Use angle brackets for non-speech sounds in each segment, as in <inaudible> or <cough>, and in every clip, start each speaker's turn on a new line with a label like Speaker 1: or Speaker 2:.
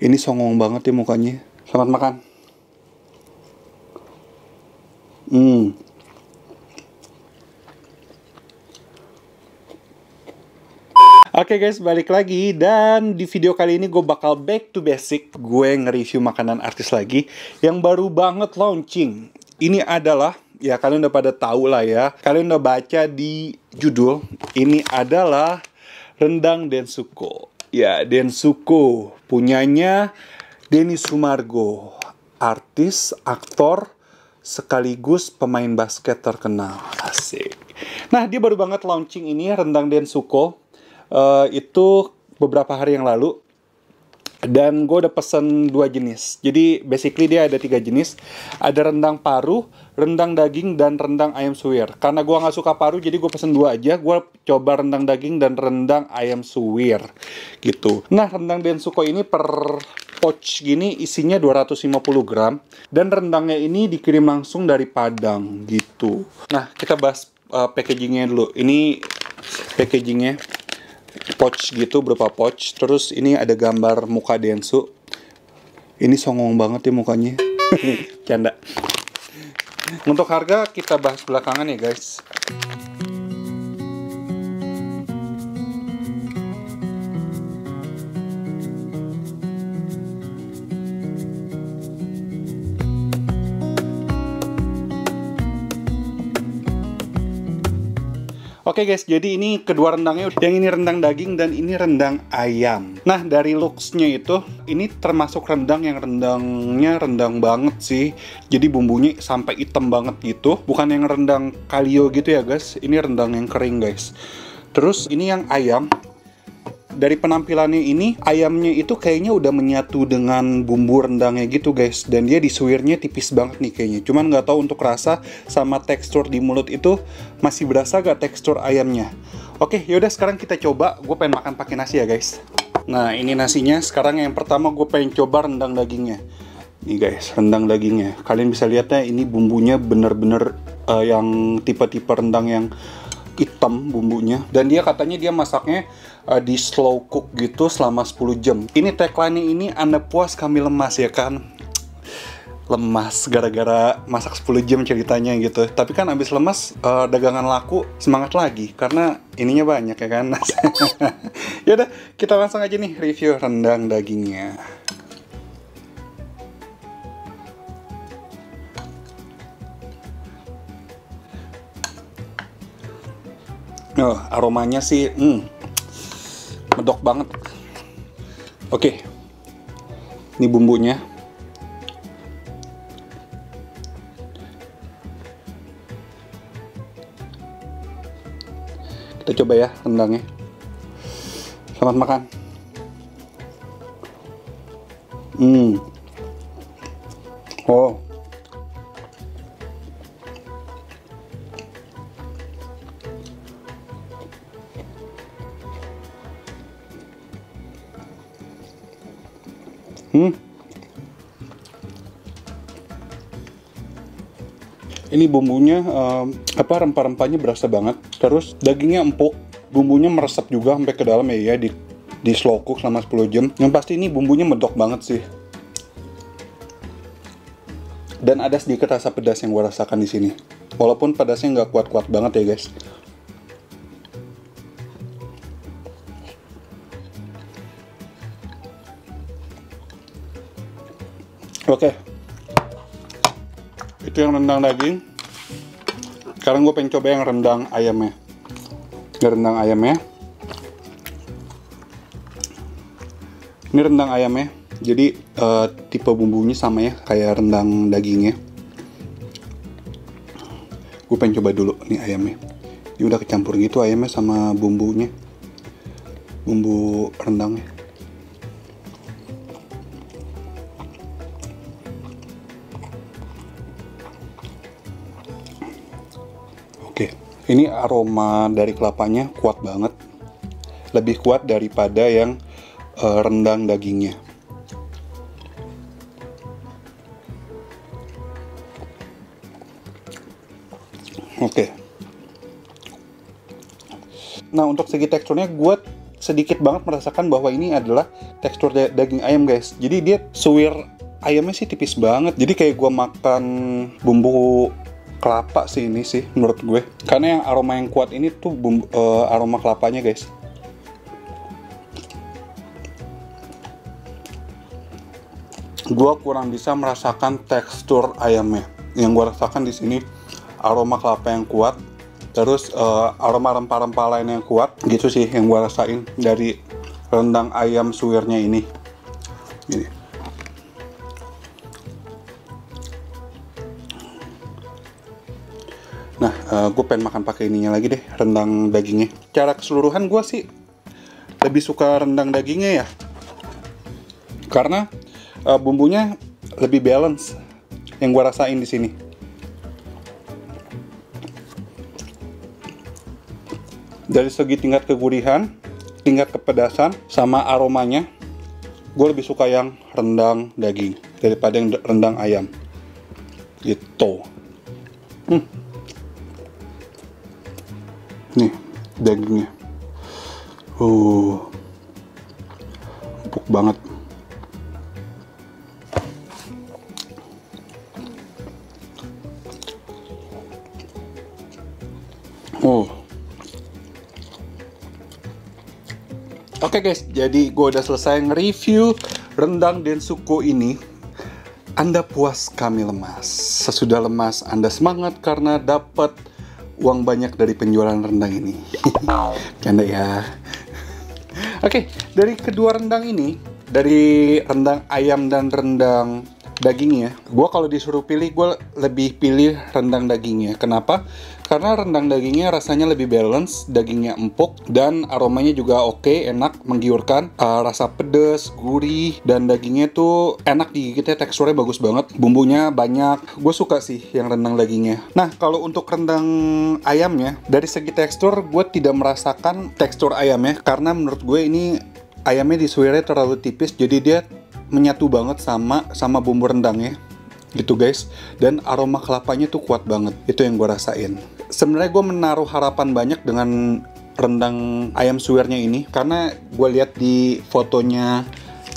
Speaker 1: Ini songong banget ya mukanya. Selamat makan. Hmm. Oke guys, balik lagi dan di video kali ini gue bakal back to basic. Gue nge-review makanan artis lagi yang baru banget launching. Ini adalah ya kalian udah pada tahu lah ya. Kalian udah baca di judul. Ini adalah rendang Densuko. Ya, Densuko punyanya Denny Sumargo, artis, aktor, sekaligus pemain basket terkenal. Asik. Nah, dia baru banget launching ini rendang Densuko. Uh, itu beberapa hari yang lalu dan gue udah pesen dua jenis jadi basically dia ada tiga jenis ada rendang paru rendang daging dan rendang ayam suwir. Karena gue nggak suka paru jadi gue pesen dua aja. Gue coba rendang daging dan rendang ayam suwir. Gitu. Nah rendang densuko ini per pouch gini isinya 250 gram. Dan rendangnya ini dikirim langsung dari Padang. Gitu. Nah kita bahas uh, packagingnya dulu. Ini packagingnya pouch gitu berupa pouch. Terus ini ada gambar muka Densu. Ini songong banget ya mukanya. <laughs> Canda untuk harga kita bahas belakangan ya guys Oke guys, jadi ini kedua rendangnya. Yang ini rendang daging dan ini rendang ayam. Nah, dari looksnya itu, ini termasuk rendang yang rendangnya rendang banget sih. Jadi bumbunya sampai hitam banget gitu. Bukan yang rendang kalio gitu ya guys. Ini rendang yang kering guys. Terus ini yang ayam dari penampilannya ini ayamnya itu kayaknya udah menyatu dengan bumbu rendangnya gitu guys. Dan dia disuirnya tipis banget nih kayaknya. Cuman nggak tahu untuk rasa sama tekstur di mulut itu masih berasa gak tekstur ayamnya. Oke yaudah sekarang kita coba. Gue pengen makan pakai nasi ya guys. Nah ini nasinya. Sekarang yang pertama gue pengen coba rendang dagingnya. Nih guys, rendang dagingnya. Kalian bisa lihatnya ini bumbunya bener-bener uh, yang tipe-tipe rendang yang hitam bumbunya. Dan dia katanya dia masaknya uh, di slow cook gitu selama 10 jam. Ini tagline ini Anda puas kami lemas ya kan? lemas gara-gara masak 10 jam ceritanya gitu. Tapi kan abis lemas uh, dagangan laku semangat lagi karena ininya banyak ya kan. <laughs> Yaudah kita langsung aja nih review rendang dagingnya. Oh, aromanya sih, hmm, medok banget. Oke, ini bumbunya. Kita coba ya rendangnya. Selamat makan. Hmm. Oh. Hmm. Ini bumbunya um, apa rempah-rempahnya berasa banget. Terus dagingnya empuk, bumbunya meresap juga sampai ke dalam ya, ya di di slow cook selama 10 jam. Yang pasti ini bumbunya medok banget sih. Dan ada sedikit rasa pedas yang gue rasakan di sini. Walaupun pedasnya nggak kuat-kuat banget ya guys. Oke. Itu yang rendang daging. Sekarang gue pengen coba yang rendang ayamnya. Ini rendang ayamnya. Ini rendang ayamnya. Jadi uh, tipe bumbunya sama ya kayak rendang dagingnya. Gue pengen coba dulu nih ayamnya. Ini udah kecampur gitu ayamnya sama bumbunya. Bumbu rendangnya. Ini aroma dari kelapanya kuat banget. Lebih kuat daripada yang uh, rendang dagingnya. Oke. Nah, untuk segi teksturnya gue sedikit banget merasakan bahwa ini adalah tekstur daging ayam guys. Jadi dia suwir ayamnya sih tipis banget. Jadi kayak gue makan bumbu kelapa sih ini sih menurut gue. Karena yang aroma yang kuat ini tuh bumbu, uh, aroma kelapanya guys. Gue kurang bisa merasakan tekstur ayamnya. Yang gue rasakan di sini aroma kelapa yang kuat, terus uh, aroma rempah-rempah lain yang kuat gitu sih yang gue rasain dari rendang ayam suwirnya ini ini uh, gue pengen makan pakai ininya lagi deh rendang dagingnya cara keseluruhan gue sih lebih suka rendang dagingnya ya karena uh, bumbunya lebih balance yang gue rasain di sini dari segi tingkat kegurihan, tingkat kepedasan, sama aromanya, gue lebih suka yang rendang daging daripada yang rendang ayam. Gitu. Hmm. Nih, dagingnya. Uh, empuk banget. Oh. Oke okay guys, jadi gue udah selesai nge-review rendang Densuko ini. Anda puas, kami lemas. Sesudah lemas, Anda semangat karena dapat uang banyak dari penjualan rendang ini. <laughs> Canda ya. Oke, okay, dari kedua rendang ini, dari rendang ayam dan rendang dagingnya, gue kalau disuruh pilih, gue lebih pilih rendang dagingnya. Kenapa? Karena rendang dagingnya rasanya lebih balance, dagingnya empuk, dan aromanya juga oke, okay, enak, menggiurkan. Uh, rasa pedes, gurih, dan dagingnya tuh enak digigitnya, teksturnya bagus banget. Bumbunya banyak, gue suka sih yang rendang dagingnya. Nah, kalau untuk rendang ayamnya, dari segi tekstur, gue tidak merasakan tekstur ayamnya, karena menurut gue ini ayamnya disuirnya terlalu tipis, jadi dia menyatu banget sama sama bumbu rendangnya gitu guys dan aroma kelapanya tuh kuat banget itu yang gue rasain sebenarnya gue menaruh harapan banyak dengan rendang ayam suwirnya ini. Karena gue lihat di fotonya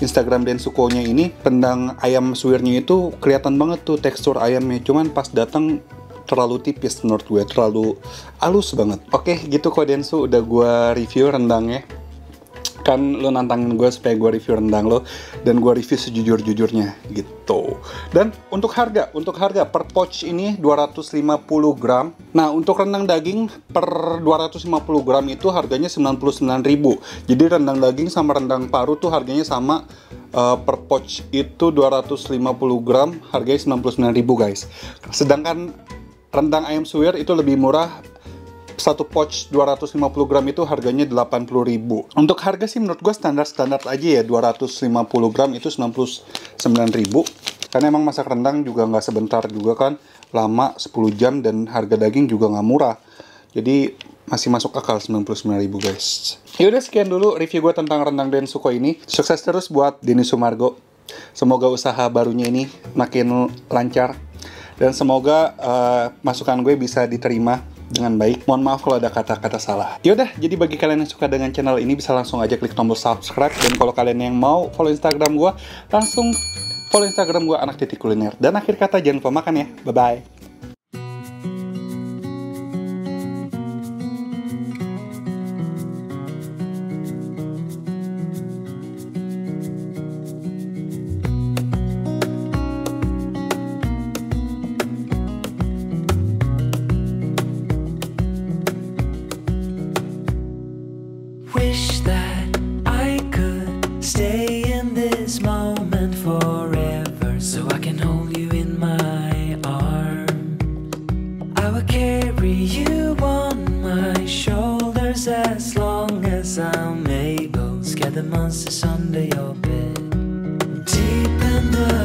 Speaker 1: Instagram dan sukonya ini rendang ayam suwirnya itu kelihatan banget tuh tekstur ayamnya. Cuman pas datang terlalu tipis menurut gue terlalu halus banget. Oke gitu kok Densu. Udah gue review rendangnya kan lo nantangin gue supaya gue review rendang lo dan gue review sejujur-jujurnya gitu. Dan untuk harga untuk harga per pouch ini 250 gram. Nah untuk rendang daging per 250 gram itu harganya 99.000 jadi rendang daging sama rendang paru tuh harganya sama uh, per pouch itu 250 gram harganya 99.000 guys. Sedangkan rendang ayam suwir itu lebih murah satu pouch 250 gram itu harganya 80.000. Untuk harga sih menurut gue standar-standar aja ya 250 gram itu 99.000. Karena emang masak rendang juga nggak sebentar juga kan, lama 10 jam dan harga daging juga nggak murah. Jadi masih masuk akal 99.000 guys. Yaudah sekian dulu review gue tentang rendang dan suko ini. Sukses terus buat Dini Sumargo. Semoga usaha barunya ini makin lancar dan semoga uh, masukan gue bisa diterima dengan baik. Mohon maaf kalau ada kata-kata salah. Yaudah, jadi bagi kalian yang suka dengan channel ini bisa langsung aja klik tombol subscribe. Dan kalau kalian yang mau follow Instagram gue, langsung follow Instagram gue anak titik kuliner. Dan akhir kata jangan lupa makan ya. Bye-bye. the monsters under your bed. Deep in the